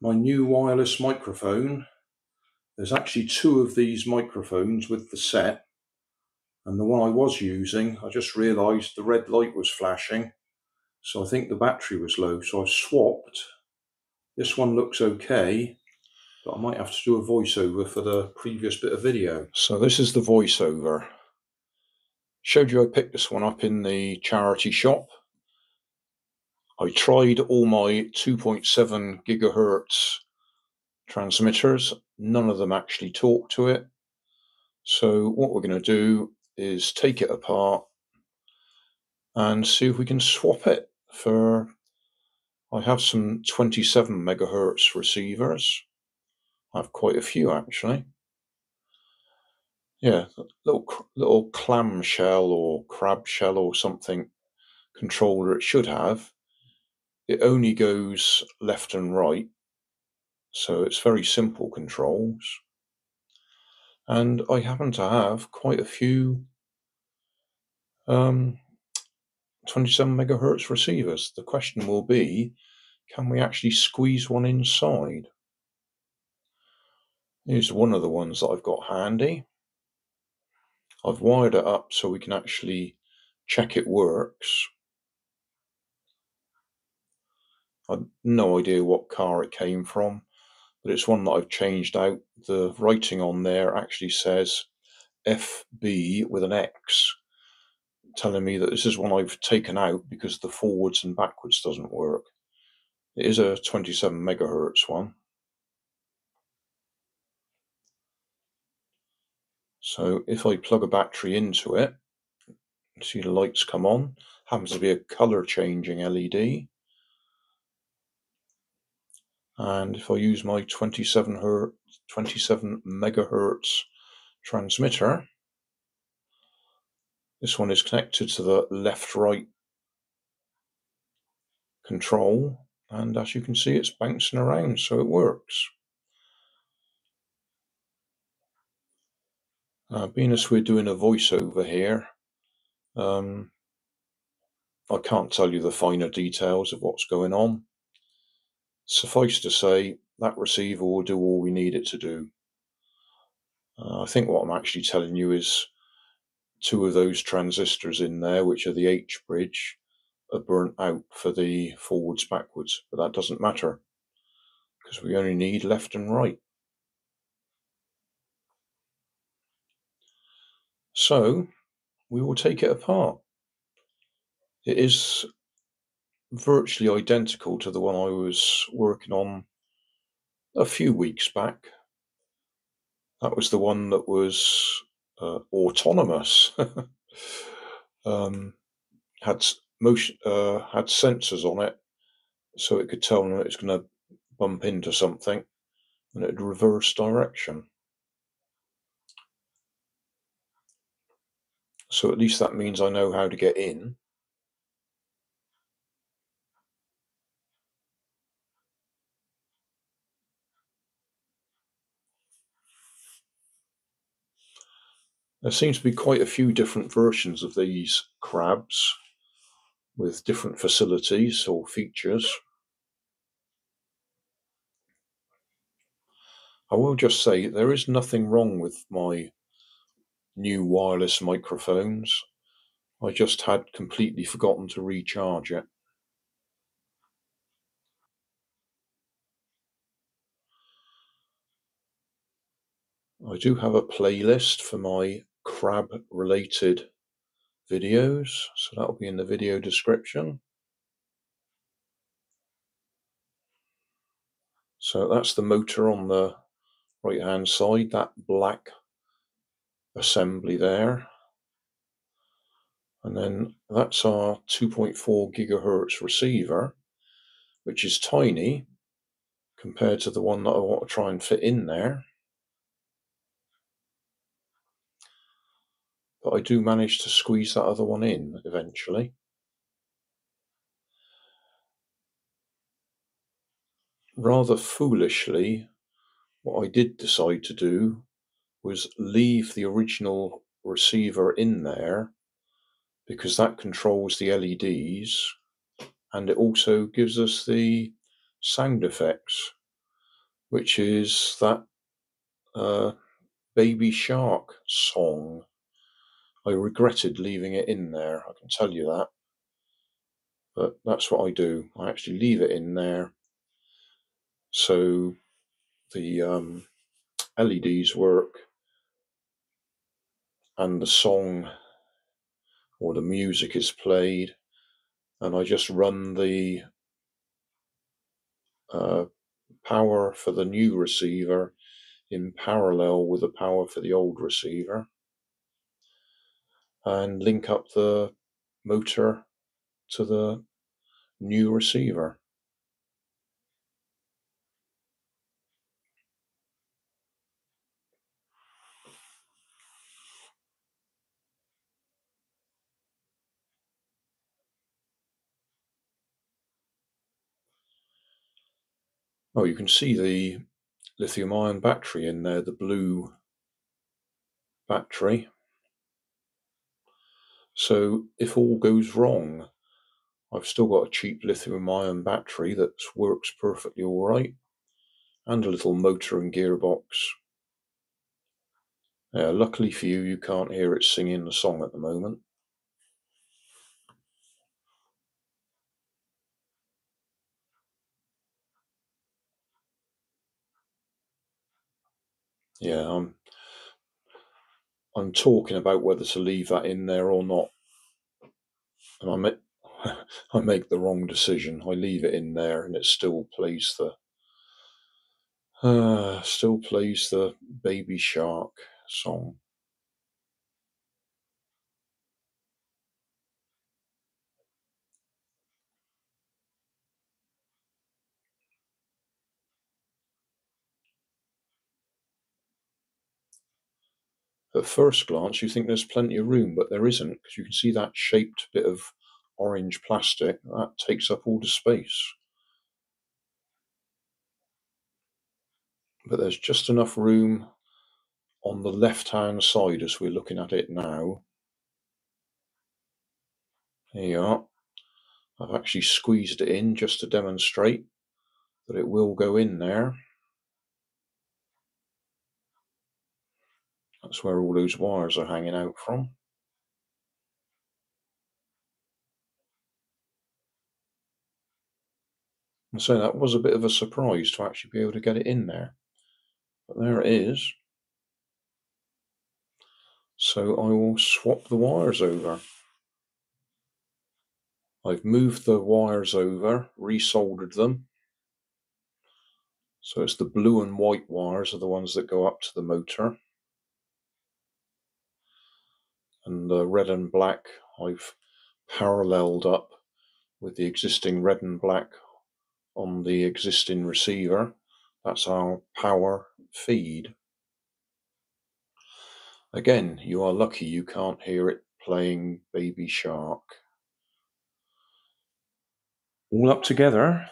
my new wireless microphone. There's actually two of these microphones with the set, and the one I was using, I just realised the red light was flashing, so I think the battery was low. So I've swapped. This one looks okay, but I might have to do a voiceover for the previous bit of video. So this is the voiceover. Showed you I picked this one up in the charity shop. I tried all my 2.7 gigahertz transmitters. None of them actually talk to it. So what we're going to do is take it apart and see if we can swap it for I have some 27 megahertz receivers. I have quite a few actually. Yeah, little little clamshell or crab shell or something controller it should have. It only goes left and right, so it's very simple controls. And I happen to have quite a few um, 27 megahertz receivers. The question will be, can we actually squeeze one inside? Here's one of the ones that I've got handy. I've wired it up so we can actually check it works. I've no idea what car it came from, but it's one that I've changed out. The writing on there actually says FB with an X, telling me that this is one I've taken out because the forwards and backwards doesn't work. It is a 27 megahertz one. So if I plug a battery into it, see the lights come on, happens to be a color changing LED. And if I use my 27 hertz, 27 megahertz transmitter, this one is connected to the left right control. And as you can see, it's bouncing around, so it works. Uh, being as we're doing a voiceover here, um, I can't tell you the finer details of what's going on. Suffice to say, that receiver will do all we need it to do. Uh, I think what I'm actually telling you is two of those transistors in there, which are the H bridge, are burnt out for the forwards backwards, but that doesn't matter because we only need left and right. So we will take it apart. It is virtually identical to the one I was working on a few weeks back. That was the one that was uh, autonomous, um, had motion, uh, had sensors on it, so it could tell when it's going to bump into something, and it'd reverse direction. So at least that means I know how to get in. There seems to be quite a few different versions of these crabs with different facilities or features. I will just say there is nothing wrong with my new wireless microphones. I just had completely forgotten to recharge it. I do have a playlist for my crab related videos, so that will be in the video description. So that's the motor on the right hand side, that black assembly there. And then that's our 2.4 gigahertz receiver, which is tiny compared to the one that I want to try and fit in there. But I do manage to squeeze that other one in eventually. Rather foolishly, what I did decide to do was leave the original receiver in there because that controls the LEDs and it also gives us the sound effects. which is that uh, Baby Shark song. I regretted leaving it in there, I can tell you that. But that's what I do. I actually leave it in there so the um, LEDs work and the song or the music is played, and I just run the uh, power for the new receiver in parallel with the power for the old receiver and link up the motor to the new receiver. Oh, you can see the lithium ion battery in there, the blue battery. So if all goes wrong, I've still got a cheap lithium ion battery that works perfectly all right, and a little motor and gearbox. Yeah, luckily for you, you can't hear it singing the song at the moment. Yeah, I'm I'm talking about whether to leave that in there or not, and I make I make the wrong decision. I leave it in there, and it still plays the uh, still plays the Baby Shark song. At first glance, you think there's plenty of room, but there isn't because you can see that shaped bit of orange plastic that takes up all the space. But there's just enough room on the left hand side as we're looking at it now. Here you are. I've actually squeezed it in just to demonstrate that it will go in there. That's where all those wires are hanging out from. And so that was a bit of a surprise to actually be able to get it in there. But there it is. So I will swap the wires over. I've moved the wires over, resoldered them. So it's the blue and white wires are the ones that go up to the motor and the red and black I've paralleled up with the existing red and black on the existing receiver. That's our power feed. Again, you are lucky you can't hear it playing Baby Shark. All up together,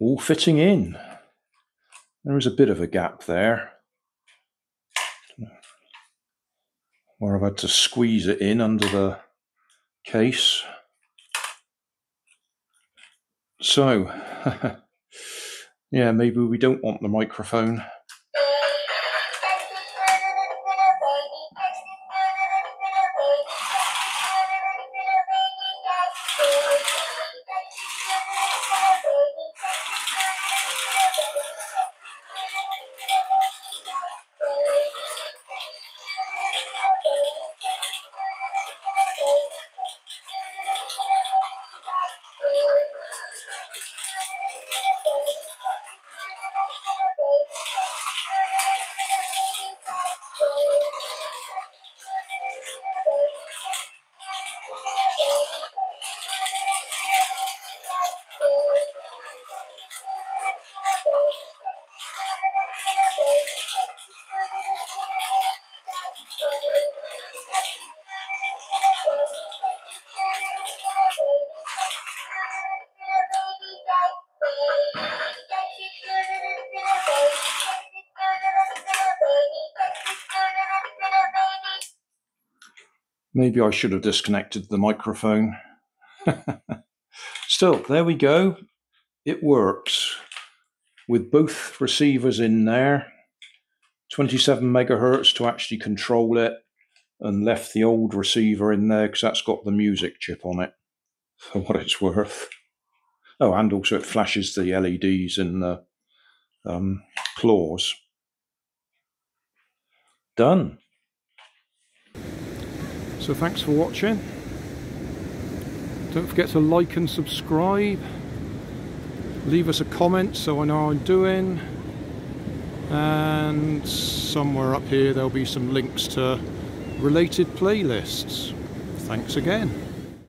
all fitting in. There is a bit of a gap there. Where I've had to squeeze it in under the case. So, yeah, maybe we don't want the microphone. Maybe I should have disconnected the microphone. Still, there we go. It works. with both receivers in there, 27 megahertz to actually control it, and left the old receiver in there because that's got the music chip on it for what it's worth. Oh, and also it flashes the LEDs in the um, claws. Done. So thanks for watching. Don't forget to like and subscribe. Leave us a comment so I know how I'm doing. And somewhere up here there'll be some links to related playlists. Thanks again.